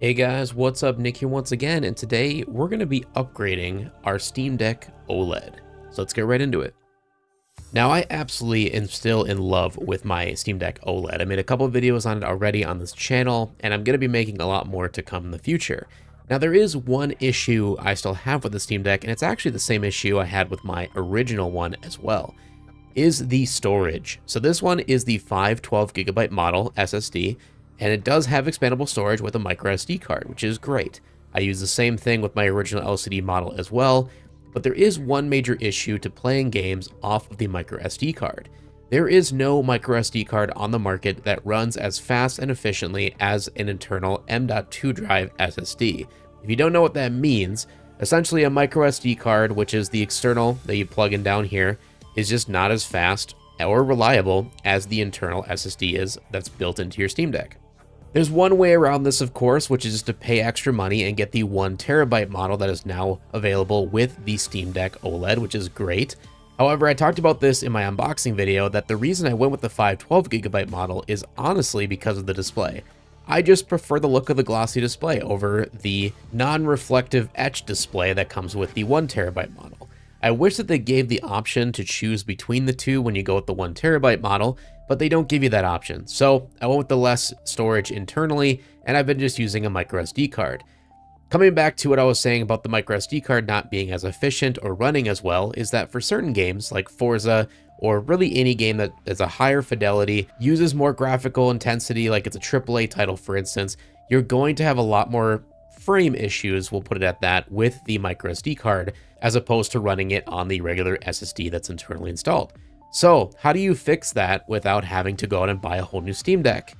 Hey guys, what's up? Nick here once again, and today we're going to be upgrading our Steam Deck OLED. So let's get right into it. Now, I absolutely am still in love with my Steam Deck OLED. I made a couple videos on it already on this channel, and I'm going to be making a lot more to come in the future. Now, there is one issue I still have with the Steam Deck, and it's actually the same issue I had with my original one as well, is the storage. So this one is the 512 gigabyte model SSD, and it does have expandable storage with a micro SD card, which is great. I use the same thing with my original LCD model as well, but there is one major issue to playing games off of the micro SD card. There is no micro SD card on the market that runs as fast and efficiently as an internal M.2 drive SSD. If you don't know what that means, essentially a micro SD card, which is the external that you plug in down here, is just not as fast or reliable as the internal SSD is that's built into your Steam Deck. There's one way around this, of course, which is to pay extra money and get the one terabyte model that is now available with the Steam Deck OLED, which is great. However, I talked about this in my unboxing video that the reason I went with the 512 gigabyte model is honestly because of the display. I just prefer the look of the glossy display over the non-reflective etch display that comes with the one terabyte model. I wish that they gave the option to choose between the two when you go with the one terabyte model, but they don't give you that option. So I went with the less storage internally, and I've been just using a micro SD card. Coming back to what I was saying about the micro SD card not being as efficient or running as well is that for certain games like Forza or really any game that is a higher fidelity, uses more graphical intensity, like it's a AAA title for instance, you're going to have a lot more frame issues, we'll put it at that, with the micro SD card as opposed to running it on the regular SSD that's internally installed. So how do you fix that without having to go out and buy a whole new Steam Deck?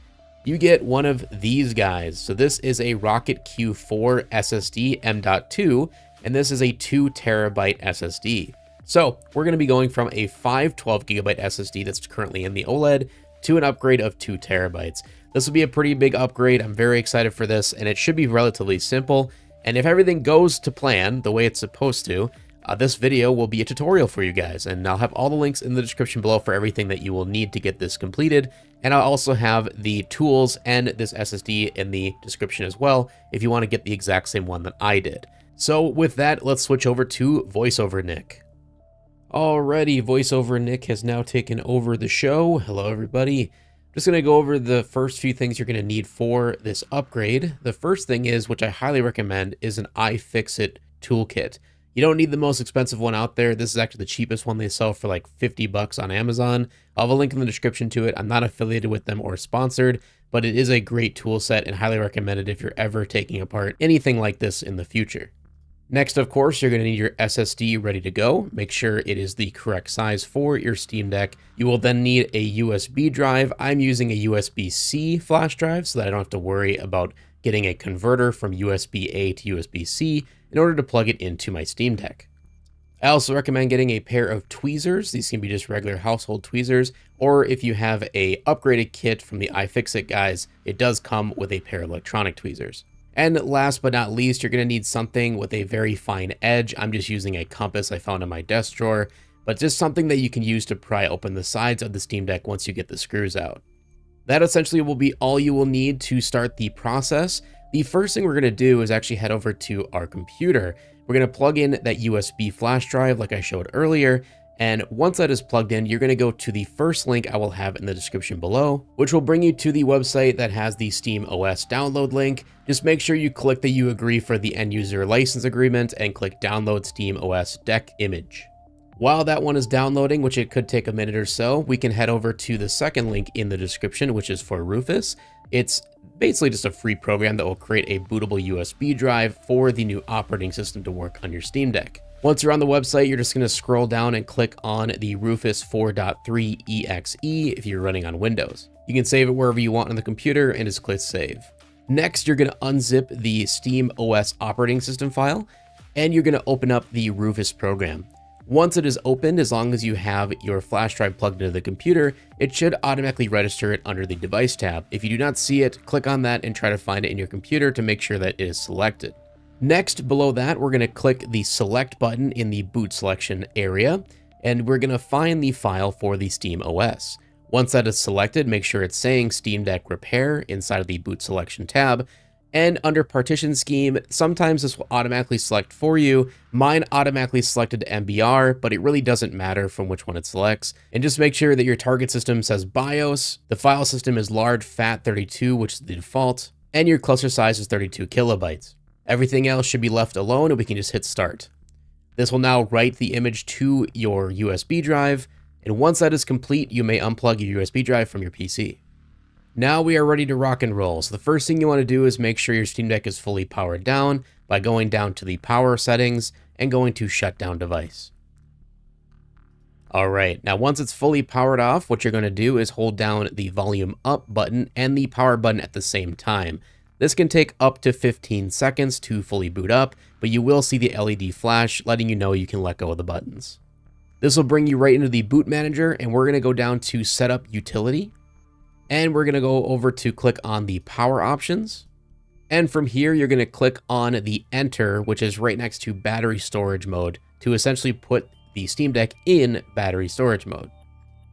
You get one of these guys. So this is a Rocket Q4 SSD M.2, and this is a 2 terabyte SSD. So we're going to be going from a 512 gigabyte SSD that's currently in the OLED to an upgrade of 2 terabytes. This will be a pretty big upgrade. I'm very excited for this, and it should be relatively simple. And if everything goes to plan the way it's supposed to, uh, this video will be a tutorial for you guys, and I'll have all the links in the description below for everything that you will need to get this completed. And I'll also have the tools and this SSD in the description as well, if you want to get the exact same one that I did. So with that, let's switch over to VoiceOver Nick. Alrighty, VoiceOver Nick has now taken over the show. Hello, everybody. I'm just going to go over the first few things you're going to need for this upgrade. The first thing is, which I highly recommend, is an iFixit toolkit. You don't need the most expensive one out there. This is actually the cheapest one they sell for like 50 bucks on Amazon. I'll have a link in the description to it. I'm not affiliated with them or sponsored, but it is a great tool set and highly recommended if you're ever taking apart anything like this in the future. Next, of course, you're going to need your SSD ready to go. Make sure it is the correct size for your Steam Deck. You will then need a USB drive. I'm using a USB-C flash drive so that I don't have to worry about getting a converter from USB-A to USB-C in order to plug it into my Steam Deck. I also recommend getting a pair of tweezers. These can be just regular household tweezers, or if you have a upgraded kit from the iFixit guys, it does come with a pair of electronic tweezers. And last but not least, you're to need something with a very fine edge. I'm just using a compass I found in my desk drawer, but just something that you can use to pry open the sides of the Steam Deck once you get the screws out. That essentially will be all you will need to start the process. The first thing we're going to do is actually head over to our computer. We're going to plug in that USB flash drive like I showed earlier. And once that is plugged in, you're going to go to the first link I will have in the description below, which will bring you to the website that has the Steam OS download link. Just make sure you click that you agree for the end user license agreement and click download Steam OS deck image. While that one is downloading, which it could take a minute or so, we can head over to the second link in the description, which is for Rufus. It's basically just a free program that will create a bootable USB drive for the new operating system to work on your Steam Deck. Once you're on the website, you're just going to scroll down and click on the Rufus 4.3 EXE if you're running on Windows. You can save it wherever you want on the computer and just click save. Next, you're going to unzip the Steam OS operating system file and you're going to open up the Rufus program. Once it is opened, as long as you have your flash drive plugged into the computer, it should automatically register it under the device tab. If you do not see it, click on that and try to find it in your computer to make sure that it is selected. Next, below that, we're going to click the select button in the boot selection area, and we're going to find the file for the Steam OS. Once that is selected, make sure it's saying Steam Deck Repair inside of the boot selection tab, And under partition scheme, sometimes this will automatically select for you. Mine automatically selected MBR, but it really doesn't matter from which one it selects. And just make sure that your target system says BIOS, the file system is large FAT32, which is the default, and your cluster size is 32 kilobytes. Everything else should be left alone and we can just hit start. This will now write the image to your USB drive, and once that is complete, you may unplug your USB drive from your PC. Now we are ready to rock and roll. So the first thing you want to do is make sure your Steam Deck is fully powered down by going down to the power settings and going to shut down device. All right, now once it's fully powered off, what you're going to do is hold down the volume up button and the power button at the same time. This can take up to 15 seconds to fully boot up, but you will see the LED flash letting you know you can let go of the buttons. This will bring you right into the boot manager and we're going to go down to setup utility and we're going to go over to click on the power options. And from here, you're going to click on the enter, which is right next to battery storage mode to essentially put the Steam Deck in battery storage mode.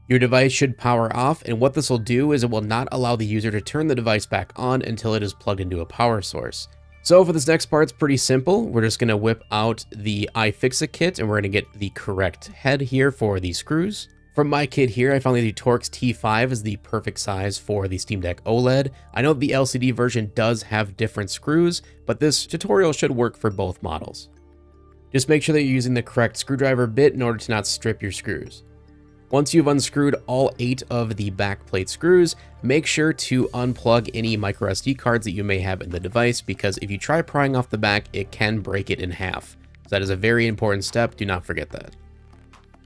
Your device should power off, and what this will do is it will not allow the user to turn the device back on until it is plugged into a power source. So for this next part, it's pretty simple. We're just going to whip out the iFixit kit, and we're going to get the correct head here for the screws. From my kit here, I found that the Torx T5 is the perfect size for the Steam Deck OLED. I know the LCD version does have different screws, but this tutorial should work for both models. Just make sure that you're using the correct screwdriver bit in order to not strip your screws. Once you've unscrewed all eight of the backplate screws, make sure to unplug any microSD cards that you may have in the device because if you try prying off the back, it can break it in half. So that is a very important step, do not forget that.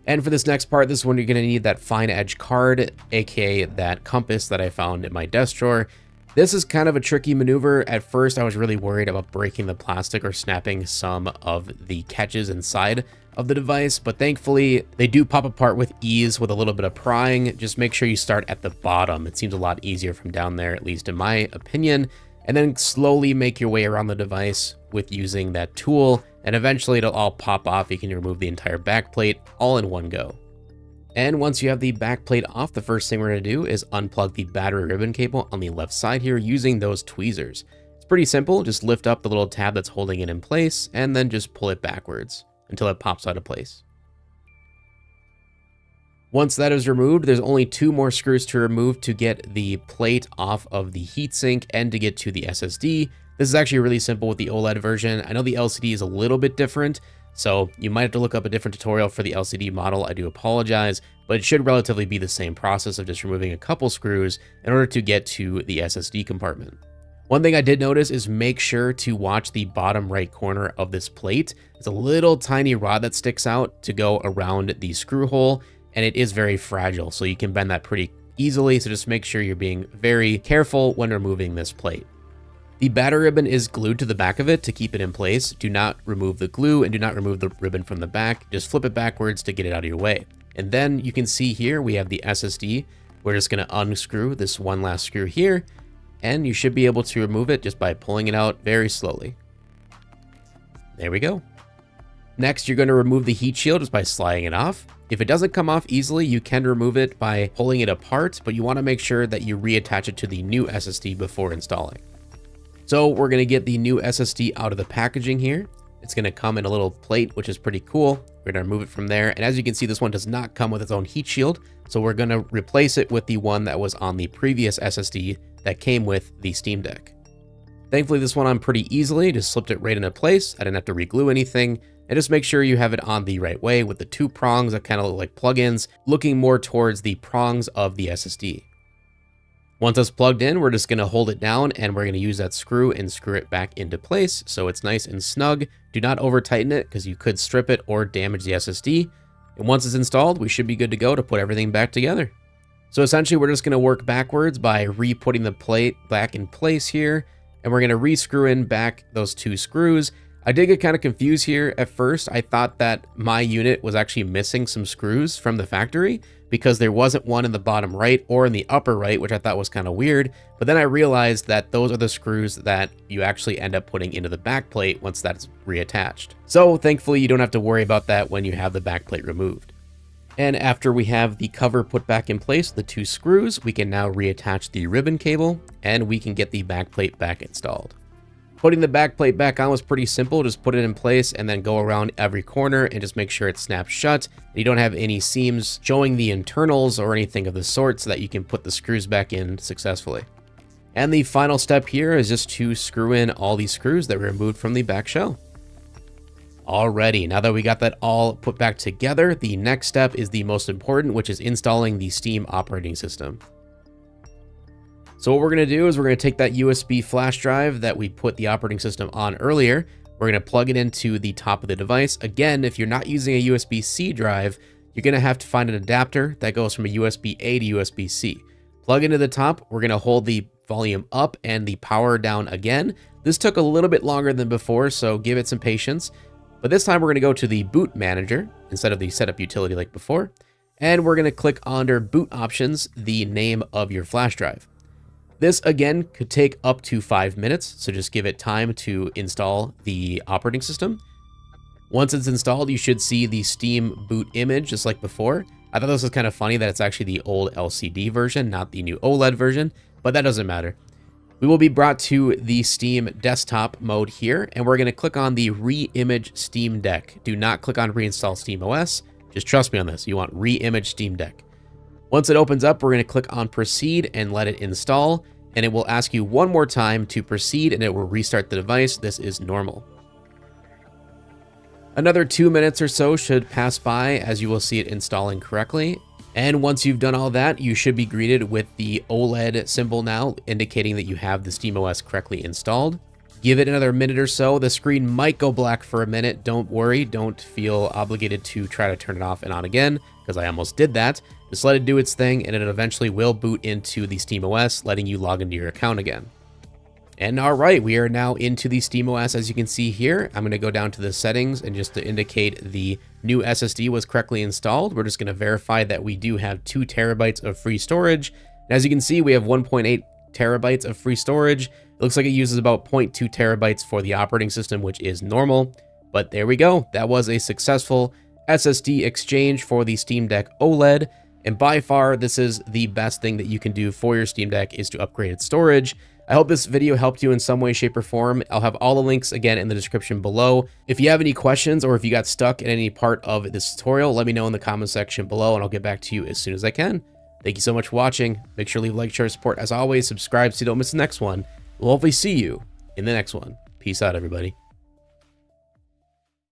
And for this next part, this one, you're to need that fine edge card, aka that compass that I found in my desk drawer. This is kind of a tricky maneuver. At first, I was really worried about breaking the plastic or snapping some of the catches inside of the device, but thankfully they do pop apart with ease with a little bit of prying. Just make sure you start at the bottom. It seems a lot easier from down there, at least in my opinion, and then slowly make your way around the device with using that tool and eventually it'll all pop off. You can remove the entire backplate all in one go. And once you have the backplate off, the first thing we're going to do is unplug the battery ribbon cable on the left side here using those tweezers. It's pretty simple, just lift up the little tab that's holding it in place and then just pull it backwards until it pops out of place. Once that is removed, there's only two more screws to remove to get the plate off of the heatsink and to get to the SSD. This is actually really simple with the OLED version. I know the LCD is a little bit different, so you might have to look up a different tutorial for the LCD model. I do apologize, but it should relatively be the same process of just removing a couple screws in order to get to the SSD compartment. One thing I did notice is make sure to watch the bottom right corner of this plate. It's a little tiny rod that sticks out to go around the screw hole, and it is very fragile, so you can bend that pretty easily, so just make sure you're being very careful when removing this plate. The battery ribbon is glued to the back of it to keep it in place. Do not remove the glue and do not remove the ribbon from the back. Just flip it backwards to get it out of your way. And then you can see here we have the SSD. We're just going to unscrew this one last screw here and you should be able to remove it just by pulling it out very slowly. There we go. Next, you're going to remove the heat shield just by sliding it off. If it doesn't come off easily, you can remove it by pulling it apart, but you want to make sure that you reattach it to the new SSD before installing. So we're going to get the new SSD out of the packaging here. It's going to come in a little plate, which is pretty cool. We're going to remove it from there. And as you can see, this one does not come with its own heat shield. So we're going to replace it with the one that was on the previous SSD that came with the Steam Deck. Thankfully, this one on pretty easily, just slipped it right into place. I didn't have to reglue anything. And just make sure you have it on the right way with the two prongs that kind of look like plugins, looking more towards the prongs of the SSD. Once it's plugged in, we're just going to hold it down and we're going to use that screw and screw it back into place so it's nice and snug. Do not over tighten it because you could strip it or damage the SSD. And once it's installed, we should be good to go to put everything back together. So essentially, we're just going to work backwards by re-putting the plate back in place here. And we're going to re-screw in back those two screws. I did get kind of confused here at first. I thought that my unit was actually missing some screws from the factory because there wasn't one in the bottom right or in the upper right, which I thought was kind of weird. But then I realized that those are the screws that you actually end up putting into the back plate once that's reattached. So thankfully you don't have to worry about that when you have the back plate removed. And after we have the cover put back in place, the two screws, we can now reattach the ribbon cable and we can get the back plate back installed. Putting the back plate back on was pretty simple. Just put it in place and then go around every corner and just make sure it snaps shut. You don't have any seams showing the internals or anything of the sort so that you can put the screws back in successfully. And the final step here is just to screw in all these screws that were removed from the back shell. Alrighty, now that we got that all put back together, the next step is the most important, which is installing the Steam operating system. So what we're going to do is we're going to take that USB flash drive that we put the operating system on earlier. We're going to plug it into the top of the device. Again, if you're not using a USB-C drive, you're going to have to find an adapter that goes from a USB-A to USB-C. Plug into the top. We're going to hold the volume up and the power down again. This took a little bit longer than before, so give it some patience. But this time we're going to go to the boot manager instead of the setup utility like before. And we're going to click under boot options, the name of your flash drive. This again could take up to five minutes, so just give it time to install the operating system. Once it's installed, you should see the Steam boot image just like before. I thought this was kind of funny that it's actually the old LCD version, not the new OLED version, but that doesn't matter. We will be brought to the Steam desktop mode here, and we're going to click on the re-image Steam Deck. Do not click on reinstall Steam OS. Just trust me on this. You want re-image Steam Deck. Once it opens up, we're going to click on proceed and let it install. And it will ask you one more time to proceed and it will restart the device. This is normal. Another two minutes or so should pass by as you will see it installing correctly. And once you've done all that, you should be greeted with the OLED symbol now, indicating that you have the SteamOS correctly installed. Give it another minute or so. The screen might go black for a minute. Don't worry. Don't feel obligated to try to turn it off and on again, because I almost did that. Just let it do its thing, and it eventually will boot into the SteamOS, letting you log into your account again. And all right, we are now into the SteamOS as you can see here. I'm going to go down to the settings and just to indicate the new SSD was correctly installed, we're just going to verify that we do have 2 terabytes of free storage. And as you can see, we have 1.8 terabytes of free storage. It looks like it uses about 0.2 terabytes for the operating system, which is normal. But there we go. That was a successful SSD exchange for the Steam Deck OLED. And by far, this is the best thing that you can do for your Steam Deck is to upgrade its storage. I hope this video helped you in some way, shape, or form. I'll have all the links again in the description below. If you have any questions or if you got stuck in any part of this tutorial, let me know in the comment section below and I'll get back to you as soon as I can. Thank you so much for watching. Make sure to leave a like, share, support. As always, subscribe so you don't miss the next one. We'll hopefully see you in the next one. Peace out, everybody.